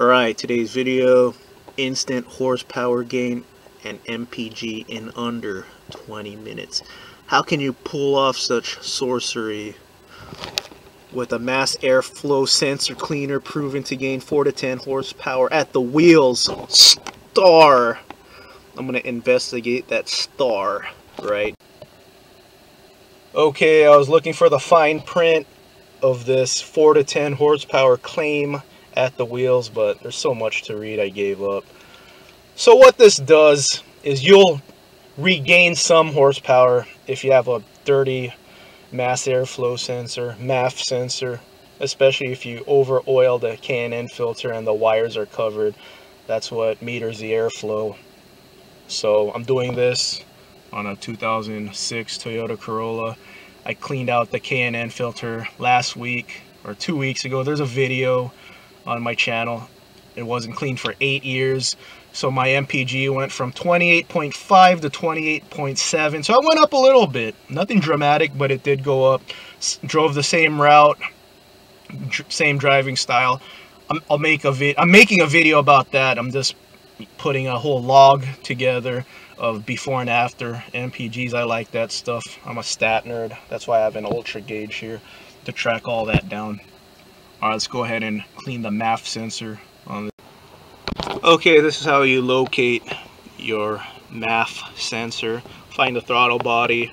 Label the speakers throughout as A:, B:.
A: Alright, today's video, instant horsepower gain and MPG in under 20 minutes. How can you pull off such sorcery with a mass airflow sensor cleaner proven to gain 4 to 10 horsepower at the wheels? Star! I'm going to investigate that star, right? Okay, I was looking for the fine print of this 4 to 10 horsepower claim at the wheels, but there's so much to read I gave up. So what this does is you'll regain some horsepower if you have a dirty mass airflow sensor, MAF sensor, especially if you over oil the K&N filter and the wires are covered. That's what meters the airflow. So I'm doing this on a 2006 Toyota Corolla. I cleaned out the K&N filter last week or two weeks ago. There's a video on my channel. It wasn't clean for eight years. So my MPG went from 28.5 to 28.7. So I went up a little bit. Nothing dramatic, but it did go up. S drove the same route, same driving style. I'm, I'll make a vid I'm making a video about that. I'm just putting a whole log together of before and after MPGs. I like that stuff. I'm a stat nerd. That's why I have an ultra gauge here to track all that down. All right, let's go ahead and clean the MAF sensor on this. Okay, this is how you locate your MAF sensor. Find the throttle body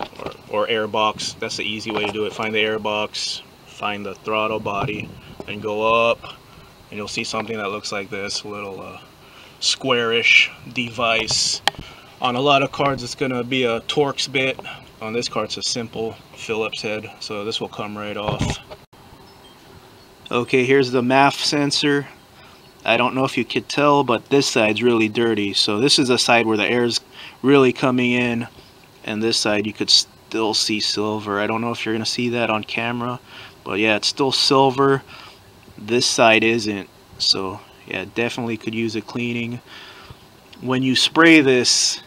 A: or, or air box. That's the easy way to do it. Find the air box, find the throttle body, and go up, and you'll see something that looks like this, little uh, squarish device. On a lot of cards, it's going to be a Torx bit. On this card, it's a simple Phillips head, so this will come right off. Okay, here's the MAF sensor. I don't know if you could tell, but this side's really dirty. So this is the side where the air's really coming in, and this side you could still see silver. I don't know if you're going to see that on camera, but yeah, it's still silver. This side isn't, so yeah, definitely could use a cleaning. When you spray this,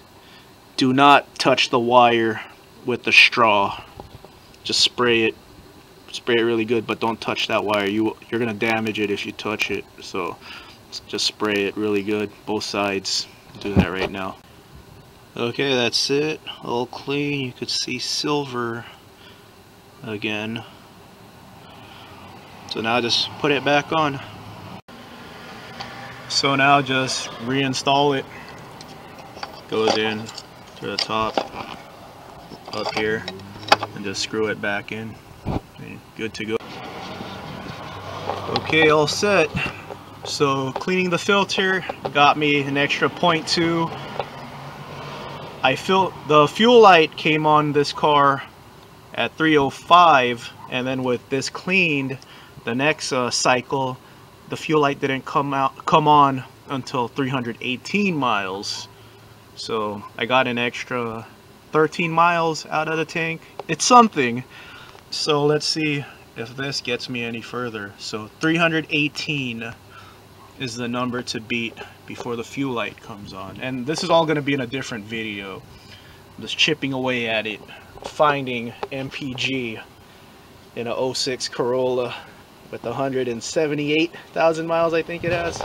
A: do not touch the wire with the straw. Just spray it spray it really good but don't touch that wire. You you're gonna damage it if you touch it. So just spray it really good both sides. Do that right now. Okay that's it. All clean. You could see silver again. So now just put it back on. So now just reinstall it. Goes in to the top up here and just screw it back in good to go. Okay, all set. So cleaning the filter got me an extra 0.2. I feel the fuel light came on this car at 305 and then with this cleaned the next uh, cycle the fuel light didn't come out come on until 318 miles so I got an extra 13 miles out of the tank it's something so let's see if this gets me any further. So 318 is the number to beat before the fuel light comes on. And this is all going to be in a different video. I'm just chipping away at it, finding MPG in a 06 Corolla with 178,000 miles I think it has.